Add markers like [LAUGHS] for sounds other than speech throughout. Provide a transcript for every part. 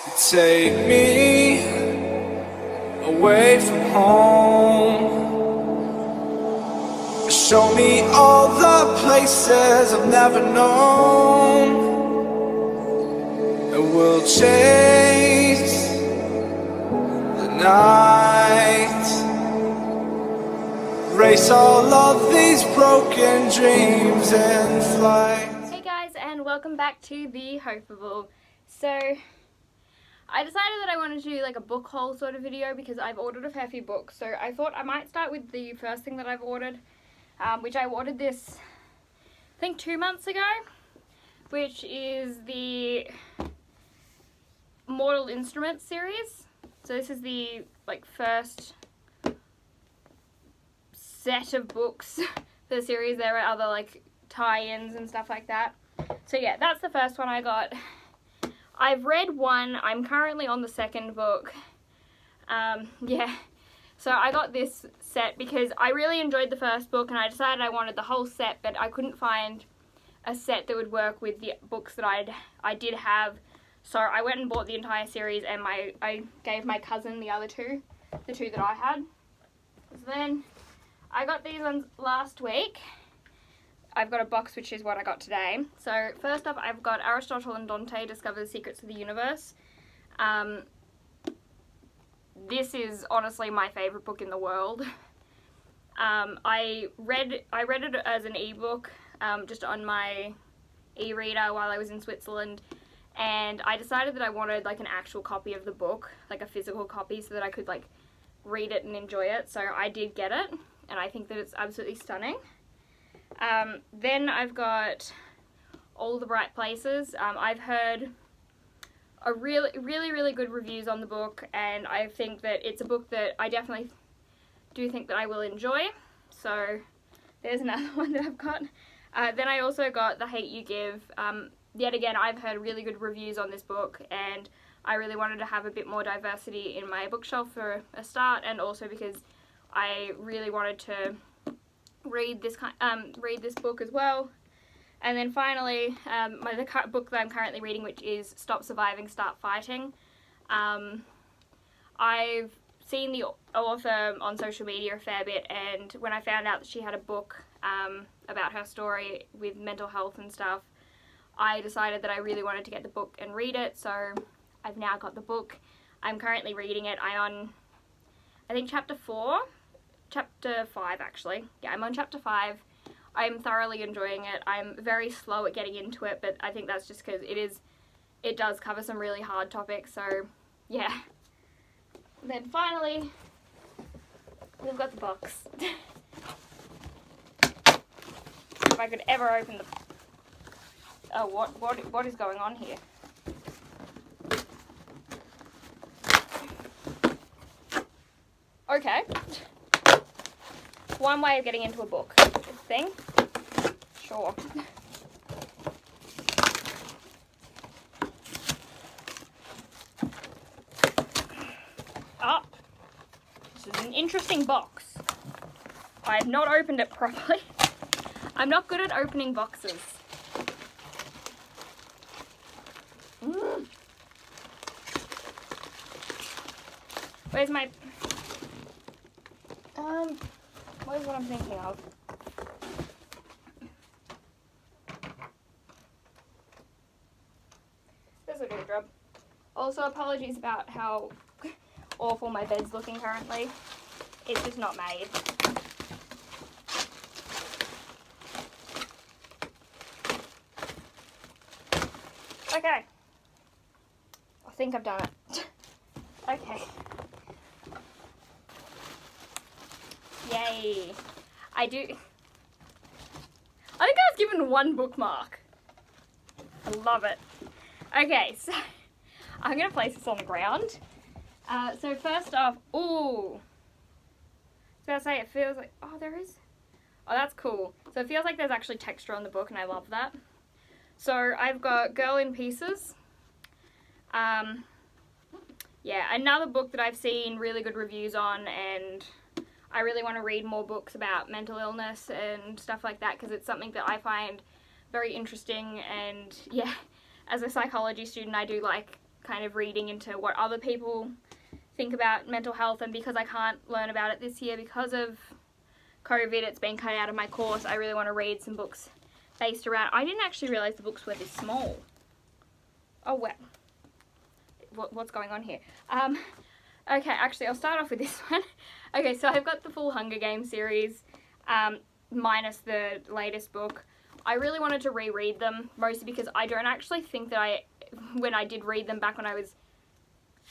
Take me away from home. Show me all the places I've never known. And we'll chase the night. Race all of these broken dreams in flight. Hey guys, and welcome back to the Hopeable. So, I decided that I wanted to do like a book haul sort of video because I've ordered a fair few books. So I thought I might start with the first thing that I've ordered, um, which I ordered this, I think two months ago, which is the Mortal Instruments series. So this is the like first set of books [LAUGHS] for the series. There are other like tie-ins and stuff like that. So yeah, that's the first one I got. I've read one. I'm currently on the second book. Um, yeah. So I got this set because I really enjoyed the first book and I decided I wanted the whole set, but I couldn't find a set that would work with the books that I'd I did have. So I went and bought the entire series and my I gave my cousin the other two, the two that I had. So then I got these ones last week. I've got a box which is what I got today. So first up I've got Aristotle and Dante Discover the Secrets of the Universe. Um, this is honestly my favourite book in the world. [LAUGHS] Um, I read I read it as an ebook um, just on my e-reader while I was in Switzerland and I decided that I wanted like an actual copy of the book, like a physical copy so that I could like read it and enjoy it. So I did get it and I think that it's absolutely stunning. Um, then I've got All the Bright Places. Um, I've heard a really, really, really good reviews on the book, and I think that it's a book that I definitely do think that I will enjoy. So there's [LAUGHS] another one that I've got. Uh, then I also got The Hate You Give. Um, yet again, I've heard really good reviews on this book, and I really wanted to have a bit more diversity in my bookshelf for a start, and also because I really wanted to read this um, read this book as well. And then finally, um, my the book that I'm currently reading, which is Stop Surviving, Start Fighting. Um, I've seen the author on social media a fair bit, and when I found out that she had a book um, about her story with mental health and stuff, I decided that I really wanted to get the book and read it. So I've now got the book. I'm currently reading it. I'm on, I think, chapter four chapter 5 actually. Yeah, I'm on chapter 5. I'm thoroughly enjoying it. I'm very slow at getting into it, but I think that's just because it is, it does cover some really hard topics, so yeah. then finally, we've got the box. [LAUGHS] if I could ever open the, oh, what, what, what is going on here? Okay one way of getting into a book thing. Sure. Ah, this is an interesting box. I have not opened it properly. [LAUGHS] I'm not good at opening boxes. Mm. Where's my... Um, what is what I'm thinking of? This will do, Drub. Also, apologies about how [LAUGHS] awful my bed's looking currently. It's just not made. Okay. I think I've done it. [LAUGHS] okay. Yay. I do... I think I was given one bookmark. I love it. Okay, so [LAUGHS] I'm going to place this on the ground. Uh, so first off, ooh. So I say it feels like, oh, there is. Oh, that's cool. So it feels like there's actually texture on the book, and I love that. So I've got Girl in Pieces. Um, yeah, another book that I've seen really good reviews on, and I really want to read more books about mental illness and stuff like that because it's something that I find very interesting and [LAUGHS] yeah, as a psychology student I do like kind of reading into what other people think about mental health and because I can't learn about it this year because of COVID, it's been cut out of my course. I really want to read some books based around. I didn't actually realize the books were this small. Oh well. What, what's going on here? Um, okay, actually, I'll start off with this [LAUGHS] one. Okay, so I've got the full Hunger Games series, um, minus the latest book. I really wanted to reread them, mostly because I don't actually think that I, when I did read them back when I was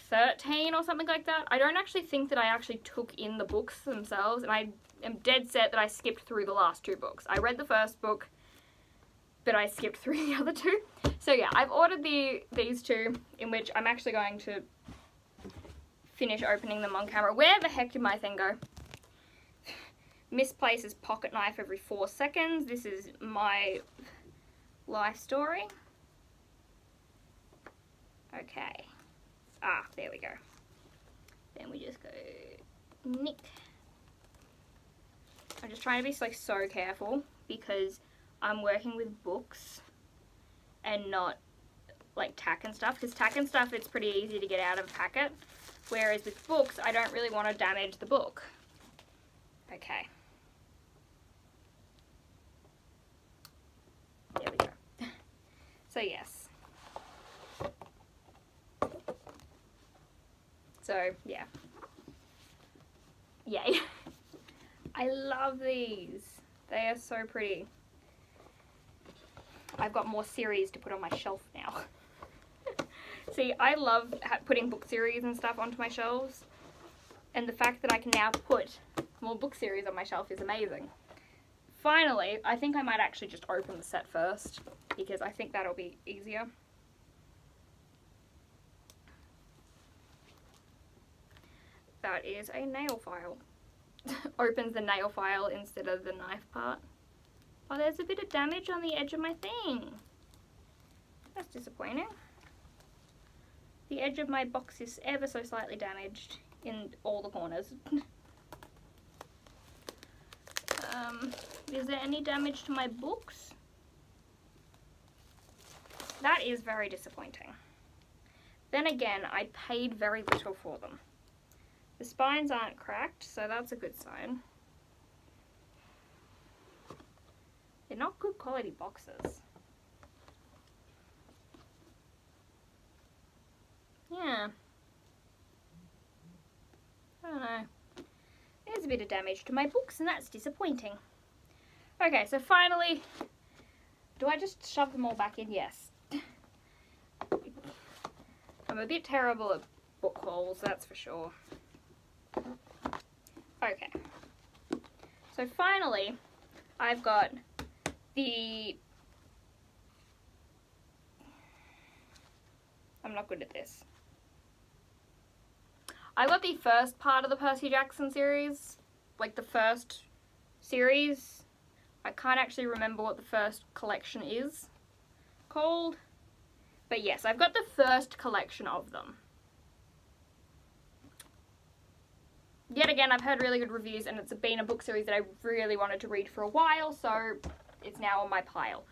13 or something like that, I don't actually think that I actually took in the books themselves, and I am dead set that I skipped through the last two books. I read the first book, but I skipped [LAUGHS] through the other two. So yeah, I've ordered the these two, in which I'm actually going to finish opening them on camera. Where the heck did my thing go? misplaces pocket knife every four seconds. This is my life story. Okay. Ah, there we go. Then we just go nick. I'm just trying to be like so careful because I'm working with books and not like tack and stuff because tack and stuff it's pretty easy to get out of a packet whereas with books I don't really want to damage the book. Okay. There we go. [LAUGHS] So yes. So yeah. Yay. [LAUGHS] I love these. They are so pretty. I've got more series to put on my shelf. See, I love putting book series and stuff onto my shelves. And the fact that I can now put more book series on my shelf is amazing. Finally, I think I might actually just open the set first because I think that'll be easier. That is a nail file. [LAUGHS] Opens the nail file instead of the knife part. Oh, there's a bit of damage on the edge of my thing. That's disappointing. The edge of my box is ever so slightly damaged in all the corners. [LAUGHS] um, is there any damage to my books? That is very disappointing. Then again, I paid very little for them. The spines aren't cracked, so that's a good sign. They're not good quality boxes. Yeah. I don't know. There's a bit of damage to my books and that's disappointing. Okay, so finally, do I just shove them all back in? Yes. I'm a bit terrible at book hauls, that's for sure. Okay. So finally, I've got the... I'm not good at this. I got the first part of the Percy Jackson series, like the first series. I can't actually remember what the first collection is called. But yes, I've got the first collection of them. Yet again, I've heard really good reviews and it's been a book series that I really wanted to read for a while, so it's now on my pile.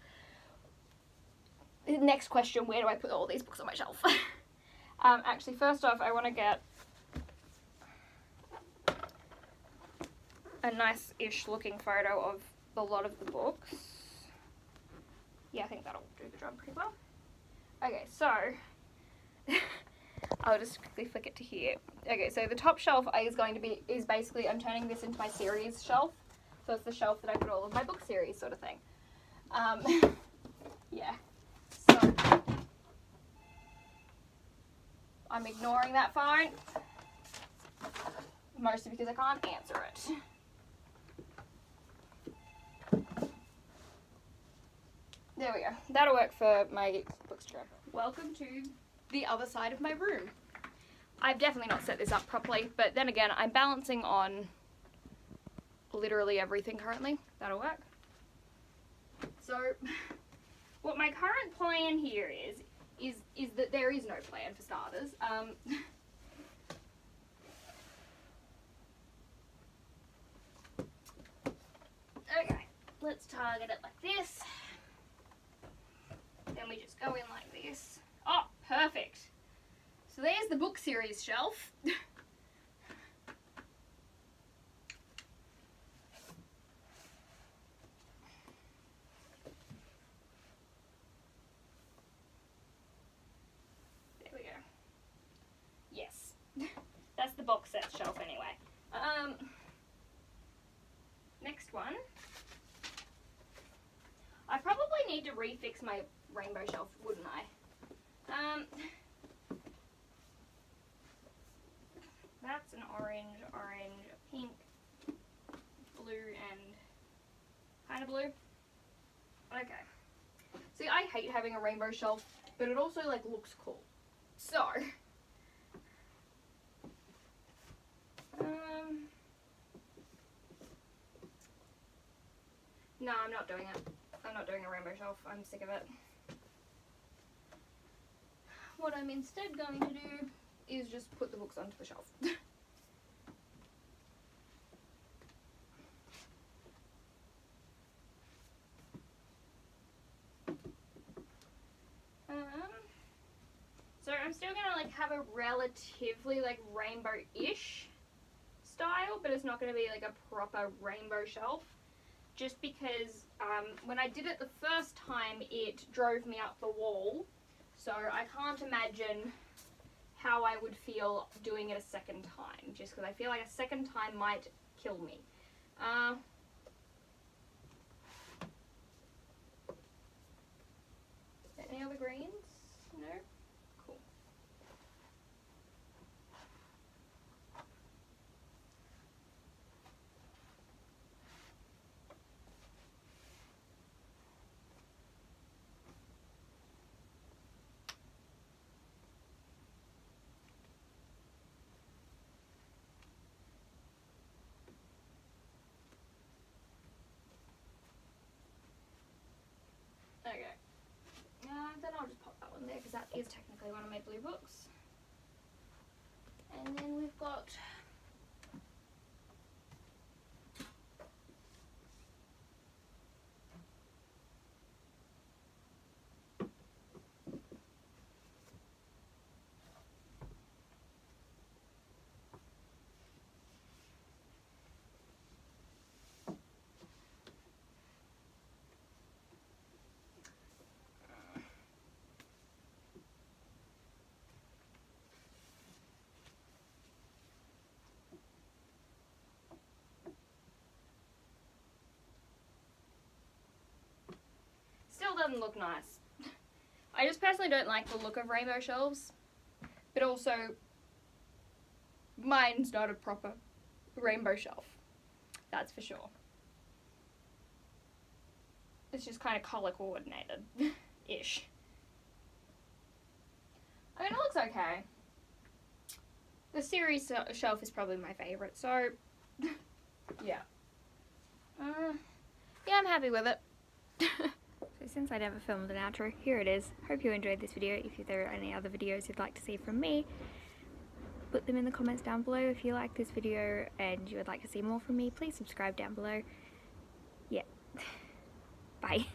Next question, where do I put all these books on my shelf? [LAUGHS] um, actually, first off, I want to get a nice-ish looking photo of a lot of the books. Yeah, I think that'll do the job pretty well. Okay, so [LAUGHS] I'll just quickly flick it to here. Okay, so the top shelf is going to be is basically I'm turning this into my series shelf. So it's the shelf that I put all of my book series sort of thing. Um, [LAUGHS] yeah. So I'm ignoring that phone. Mostly because I can't answer it. There we go. That'll work for my bookstrap. Welcome to the other side of my room. I've definitely not set this up properly, but then again, I'm balancing on literally everything currently. That'll work. So, [LAUGHS] what my current plan here is, is, is that there is no plan for starters. Um, [LAUGHS] okay, let's target it like this. Then we just go in like this. Oh, perfect. So there's the book series shelf. there we go. Yes. That's the box set shelf anyway. Um, next one. I probably need to refix my rainbow shelf, wouldn't I? Um, that's an orange, orange, pink, blue, and kind of blue. Okay. See, I hate having a rainbow shelf, but it also like looks cool. So, um, no, I'm not doing it. I'm not doing a rainbow shelf. I'm sick of it. What I'm instead going to do is just put the books onto the shelf. [LAUGHS] um, so I'm still gonna like have a relatively like rainbow-ish style, but it's not gonna be like a proper rainbow shelf. Just because um, when I did it the first time, it drove me up the wall. So I can't imagine how I would feel doing it a second time, just because I feel like a second time might kill me. Uh, any other greens? No? Cool. Okay. Uh, then I'll just pop that one there because that is technically one of my blue books. And then we've got still doesn't look nice. I just personally don't like the look of rainbow shelves, but also mine's not a proper rainbow shelf. That's for sure. It's just kind of color coordinated ish. I mean, it looks okay. The series shelf is probably my favorite, so [LAUGHS] yeah. Uh, yeah, I'm happy with it. Since I never filmed an outro, here it is. Hope you enjoyed this video. If there are any other videos you'd like to see from me, put them in the comments down below. If you like this video and you would like to see more from me, please subscribe down below. Yeah. [LAUGHS] Bye.